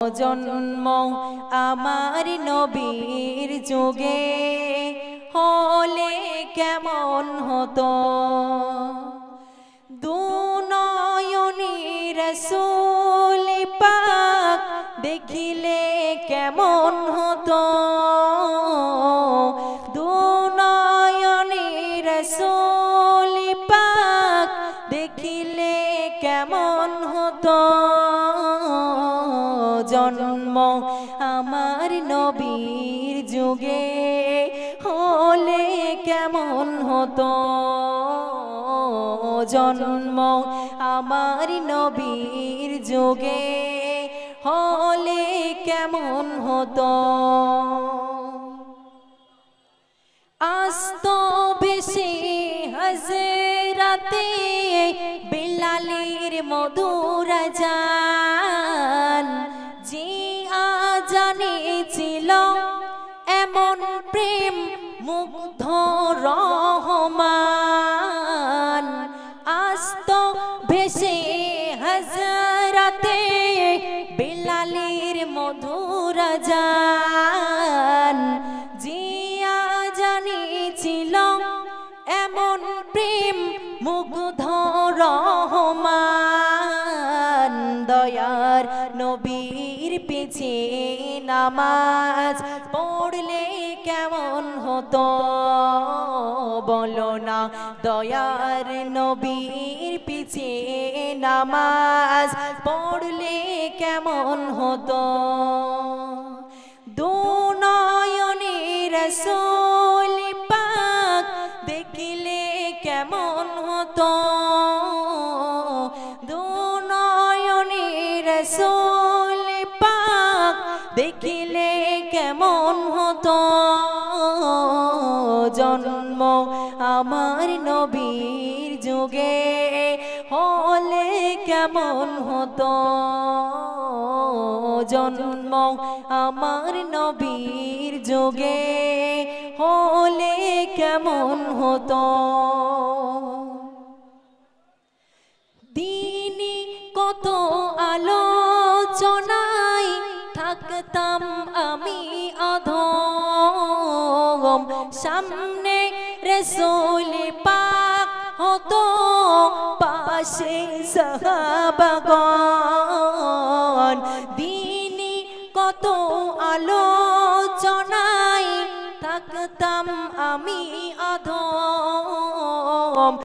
জন্ম আমার নবীর যুগে হলে কেমন হতো? দুনয়নীর রসুল পাক দেখিলে কেমন হতো? দুনয়নীর রসুল পাক দেখিলে কেমন হতো? জন্ম আমার নবীর যুগে হলে কেমন হতো? জন্ম আমার নবীর যুগে হলে কেমন হতো? আস্ত বেশি হজরাতে বিলালির মধুর জান এমন প্রেম মুগ্ধ রহমান? আস্ত ভেসে হজরাতে বিলালির মধুর জান। জিয়া জানিছিল এমন প্রেম মুগ্ধ পিছে নামাজ। পড়লে কেমন হতো? বলো না, দয়ার নবীর পিছে নামাজ পড়লে কেমন হতো? দুনয়নের রসুল পাক দেখিলে কেমন হতো? দুনয়নের রসুল পাক দেখিলে কেমন হতো? জন্ম আমার নবীর যুগে হলে কেমন হতো? জন্ম আমার নবীর যুগে হলে কেমন হতো? দিনই কত সামনে রসুল পাক হতো পাশে সাহাবাগন দিনই কত আলোচনায় থাকতাম আমি